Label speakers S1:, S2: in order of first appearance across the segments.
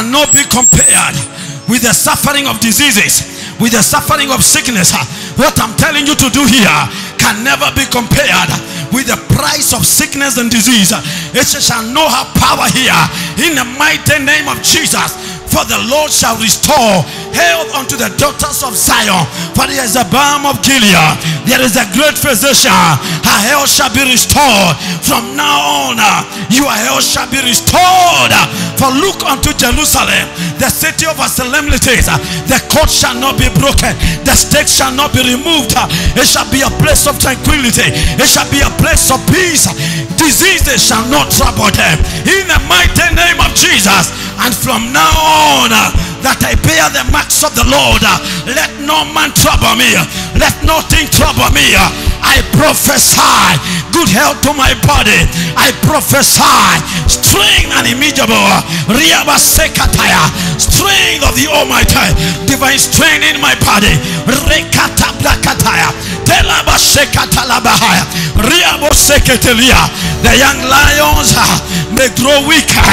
S1: cannot be compared with the suffering of diseases, with the suffering of sickness. What I'm telling you to do here can never be compared with the price of sickness and disease. It shall know her power here in the mighty name of Jesus. For the Lord shall restore health unto the daughters of Zion. For there is a balm of Gilead. There is a great physician. Her health shall be restored. From now on, your health shall be restored. For look unto Jerusalem, the city of solemnities. The court shall not be broken. The stake shall not be removed. It shall be a place of tranquility. It shall be a. Diseases shall not trouble them. In the mighty name of Jesus. And from now on, uh, that I bear the marks of the Lord. uh, let no man trouble me. Let nothing trouble me. I prophesy good health to my body. I prophesy strength and sekataya. Strength of the Almighty. Divine strength in my body. The young lions may grow weaker.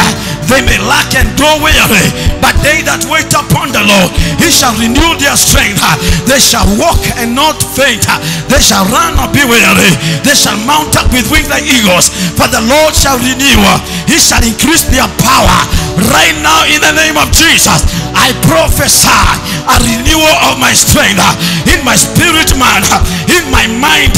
S1: They may lack and grow weary, but they that wait upon the Lord, He shall renew their strength. They shall walk and not faint. They shall run or be weary. They shall mount up with wings like eagles. For the Lord shall renew. He shall increase their power. Right now, in the name of Jesus, I prophesy a renewal of my strength in my spirit, man, in my mind,